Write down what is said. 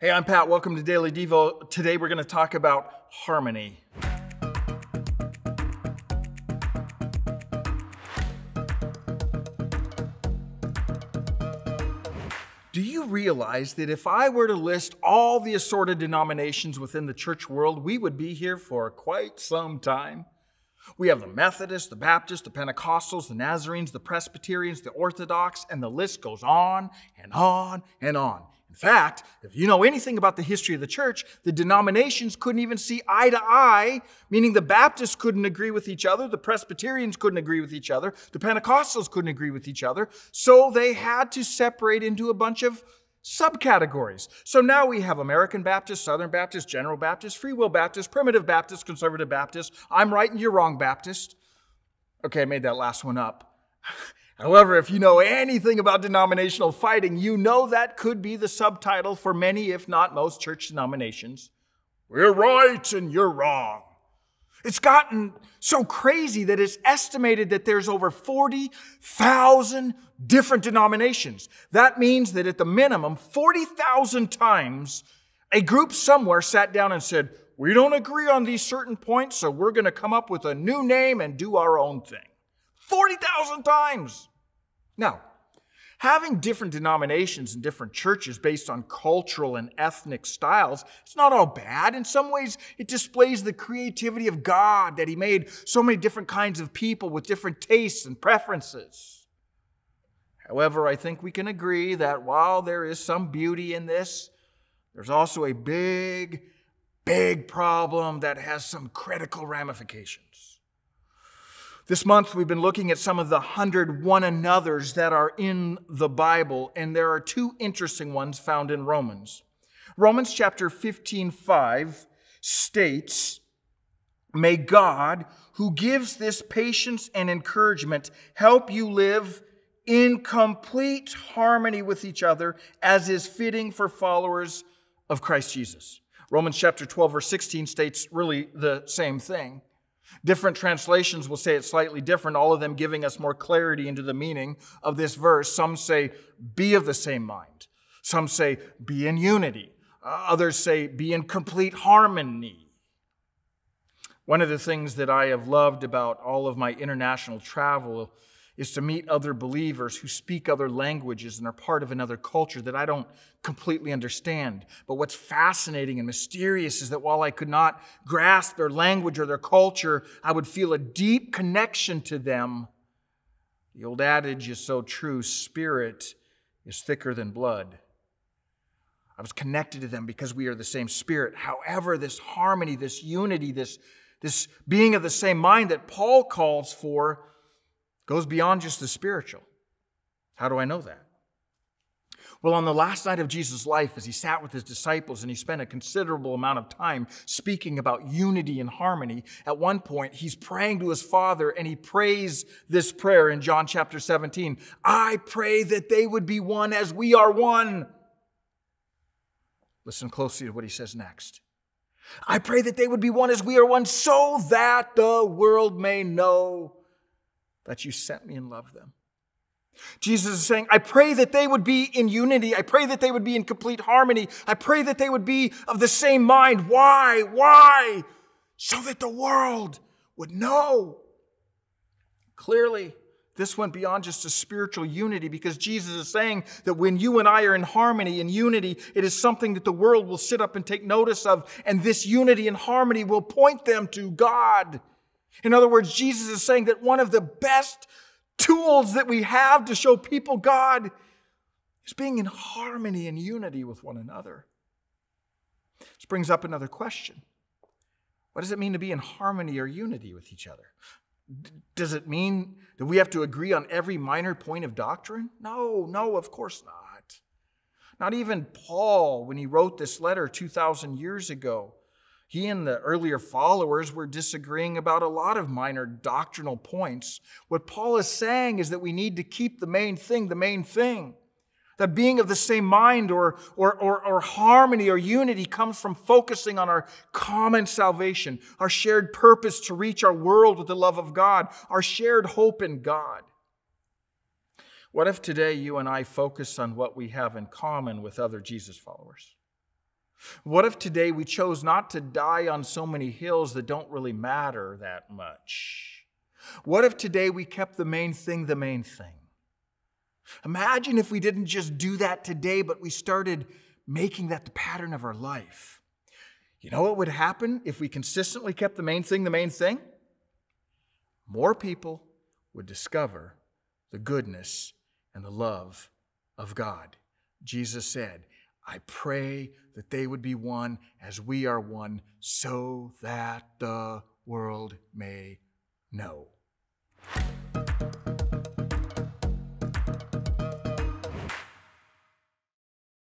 Hey, I'm Pat. Welcome to Daily Devo. Today we're going to talk about harmony. Do you realize that if I were to list all the assorted denominations within the church world, we would be here for quite some time? We have the Methodists, the Baptists, the Pentecostals, the Nazarenes, the Presbyterians, the Orthodox, and the list goes on and on and on. In fact, if you know anything about the history of the church, the denominations couldn't even see eye to eye, meaning the Baptists couldn't agree with each other, the Presbyterians couldn't agree with each other, the Pentecostals couldn't agree with each other, so they had to separate into a bunch of subcategories. So now we have American Baptist, Southern Baptist, General Baptist, Free Will Baptist, Primitive Baptist, Conservative Baptist, I'm right and you're wrong Baptist. Okay, I made that last one up. However, if you know anything about denominational fighting, you know that could be the subtitle for many, if not most, church denominations. We're right and you're wrong. It's gotten so crazy that it's estimated that there's over 40,000 different denominations. That means that at the minimum, 40,000 times a group somewhere sat down and said, We don't agree on these certain points, so we're going to come up with a new name and do our own thing. 40,000 times. Now, having different denominations and different churches based on cultural and ethnic styles, it's not all bad. In some ways, it displays the creativity of God that He made so many different kinds of people with different tastes and preferences. However, I think we can agree that while there is some beauty in this, there's also a big, big problem that has some critical ramifications. This month, we've been looking at some of the hundred one another's that are in the Bible, and there are two interesting ones found in Romans. Romans chapter 15, 5 states, May God, who gives this patience and encouragement, help you live in complete harmony with each other, as is fitting for followers of Christ Jesus. Romans chapter 12, verse 16 states really the same thing. Different translations will say it slightly different, all of them giving us more clarity into the meaning of this verse. Some say, be of the same mind. Some say, be in unity. Uh, others say, be in complete harmony. One of the things that I have loved about all of my international travel is to meet other believers who speak other languages and are part of another culture that I don't completely understand. But what's fascinating and mysterious is that while I could not grasp their language or their culture, I would feel a deep connection to them. The old adage is so true spirit is thicker than blood. I was connected to them because we are the same spirit. However, this harmony, this unity, this, this being of the same mind that Paul calls for goes beyond just the spiritual. How do I know that? Well, on the last night of Jesus' life, as he sat with his disciples and he spent a considerable amount of time speaking about unity and harmony, at one point he's praying to his Father and he prays this prayer in John chapter 17 I pray that they would be one as we are one. Listen closely to what he says next. I pray that they would be one as we are one, so that the world may know that you sent me and loved them. Jesus is saying, I pray that they would be in unity. I pray that they would be in complete harmony. I pray that they would be of the same mind. Why? Why? So that the world would know. Clearly, this went beyond just a spiritual unity because Jesus is saying that when you and I are in harmony and unity, it is something that the world will sit up and take notice of, and this unity and harmony will point them to God. In other words, Jesus is saying that one of the best tools that we have to show people God is being in harmony and unity with one another. This brings up another question What does it mean to be in harmony or unity with each other? Does it mean that we have to agree on every minor point of doctrine? No, no, of course not. Not even Paul, when he wrote this letter 2,000 years ago, he and the earlier followers were disagreeing about a lot of minor doctrinal points. What Paul is saying is that we need to keep the main thing the main thing. That being of the same mind or, or, or, or, harmony or unity comes from focusing on our common salvation, our shared purpose to reach our world with the love of God, our shared hope in God. What if today you and I focus on what we have in common with other Jesus followers? What if today we chose not to die on so many hills that don't really matter that much? What if today we kept the main thing the main thing? Imagine if we didn't just do that today, but we started making that the pattern of our life. You know what would happen if we consistently kept the main thing the main thing? More people would discover the goodness and the love of God. Jesus said, I pray that they would be one as we are one, so that the world may know.